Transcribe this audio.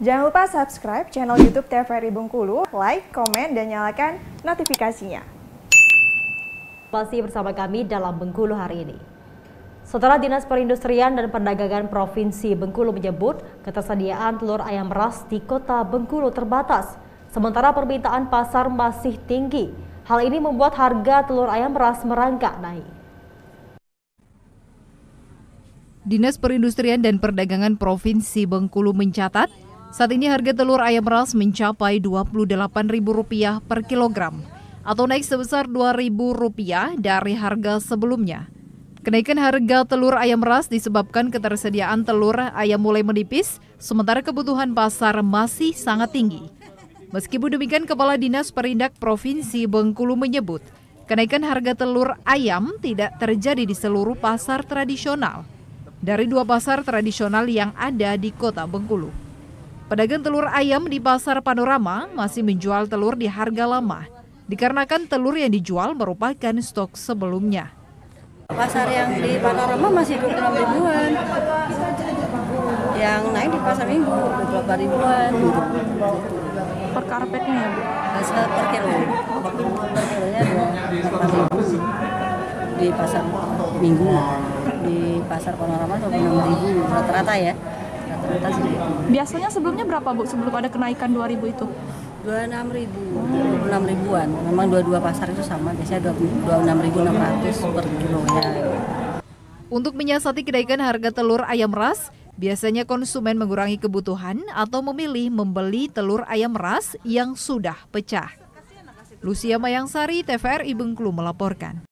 Jangan lupa subscribe channel YouTube TVRI Bengkulu, like, komen, dan nyalakan notifikasinya. Masih bersama kami dalam Bengkulu hari ini. Setelah Dinas Perindustrian dan Perdagangan Provinsi Bengkulu menyebut ketersediaan telur ayam ras di kota Bengkulu terbatas, sementara permintaan pasar masih tinggi. Hal ini membuat harga telur ayam ras merangkak naik. Dinas Perindustrian dan Perdagangan Provinsi Bengkulu mencatat, saat ini harga telur ayam ras mencapai Rp28.000 per kilogram atau naik sebesar Rp2.000 dari harga sebelumnya. Kenaikan harga telur ayam ras disebabkan ketersediaan telur ayam mulai menipis, sementara kebutuhan pasar masih sangat tinggi. Meskipun demikian, Kepala Dinas Perindak Provinsi Bengkulu menyebut, kenaikan harga telur ayam tidak terjadi di seluruh pasar tradisional dari dua pasar tradisional yang ada di kota Bengkulu. Pedagang telur ayam di pasar Panorama masih menjual telur di harga lama, dikarenakan telur yang dijual merupakan stok sebelumnya. Pasar yang di Panorama masih 26 ribuan, yang naik di pasar minggu 28 ribuan. Per karpetnya ya Bu? Pasar per kilo, per kilonya 28 ribu di pasar minggu di pasar panorama 26 ribu rata-rata ya rata-rata sih Biasanya sebelumnya berapa Bu sebelum ada kenaikan 2000 itu? 26 ribu 26 ribuan memang dua-dua pasar itu sama biasanya 26 ribu 600 per kilonya Untuk menyiasati kenaikan harga telur ayam ras, biasanya konsumen mengurangi kebutuhan atau memilih membeli telur ayam ras yang sudah pecah. Lucia Mayangsari, TVRI Bengkulu melaporkan.